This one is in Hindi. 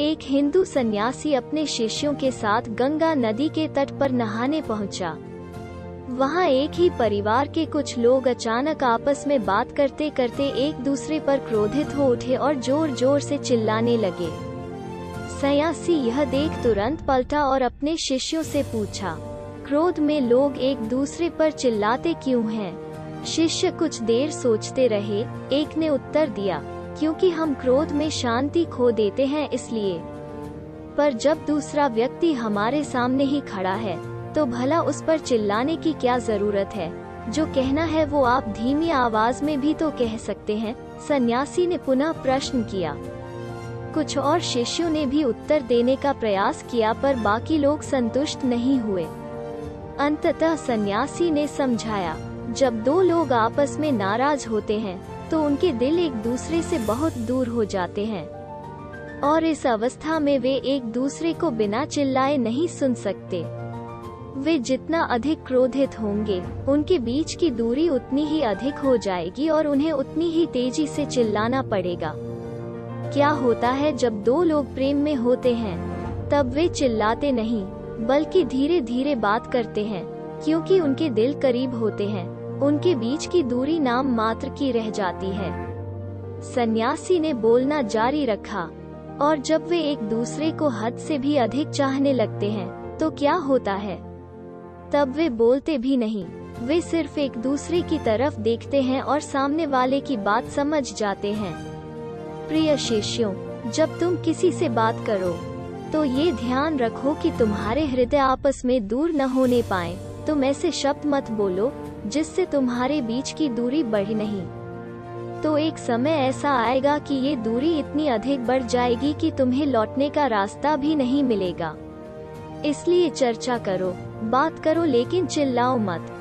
एक हिंदू सन्यासी अपने शिष्यों के साथ गंगा नदी के तट पर नहाने पहुँचा। वहाँ एक ही परिवार के कुछ लोग अचानक आपस में बात करते करते एक दूसरे पर क्रोधित हो उठे और ज़ोर ज़ोर से चिल्लाने लगे सन्यासी यह देख तुरंत पलटा और अपने शिष्यों से पूछा, क्रोध में लोग एक दूसरे पर चिल्लाते क्यों हैं? शिष्य कुछ देर सोचते रहे, एक ने उत्तर दिया क्योंकि हम क्रोध में शांति खो देते हैं इसलिए। पर जब दूसरा व्यक्ति हमारे सामने ही खड़ा है तो भला उस पर चिल्लाने की क्या ज़रूरत है? जो कहना है वो आप धीमी आवाज़ में भी तो कह सकते हैं, सन्यासी ने पुनः प्रश्न किया। कुछ और शिष्यों ने भी उत्तर देने का प्रयास किया पर बाकी लोग संतुष्ट नहीं हुए। अंततः सन्यासी ने समझाया, जब दो लोग आपस में नाराज़ होते हैं तो उनके दिल एक दूसरे से बहुत दूर हो जाते हैं। और इस अवस्था में वे एक दूसरे को बिना चिल्लाए नहीं सुन सकते। वे जितना अधिक क्रोधित होंगे, उनके बीच की दूरी उतनी ही अधिक हो जाएगी और उन्हें उतनी ही तेज़ी से चिल्लाना पड़ेगा। क्या होता है जब दो लोग प्रेम में होते हैं, तब वे चिल्लाते नहीं, बल्कि धीरे धीरे बात करते हैं, क्योंकि उनके दिल करीब होते हैं। उनके बीच की दूरी नाम मात्र की रह जाती है। सन्यासी ने बोलना जारी रखा, और जब वे एक दूसरे को हद से भी अधिक चाहने लगते हैं तो क्या होता है? तब वे बोलते भी नहीं। वे सिर्फ़ एक दूसरे की तरफ़ देखते हैं और सामने वाले की बात समझ जाते हैं। प्रिय शिष्यों, जब तुम किसी से बात करो तो ये ध्यान रखो कि तुम्हारे हृदय आपस में दूर न होने पाए। तुम ऐसे शब्द मत बोलो जिससे तुम्हारे बीच की दूरी बढ़ी नहीं। तो एक समय ऐसा आएगा कि ये दूरी इतनी अधिक बढ़ जाएगी कि तुम्हें लौटने का रास्ता भी नहीं मिलेगा। इसलिए चर्चा करो, बात करो, लेकिन चिल्लाओ मत।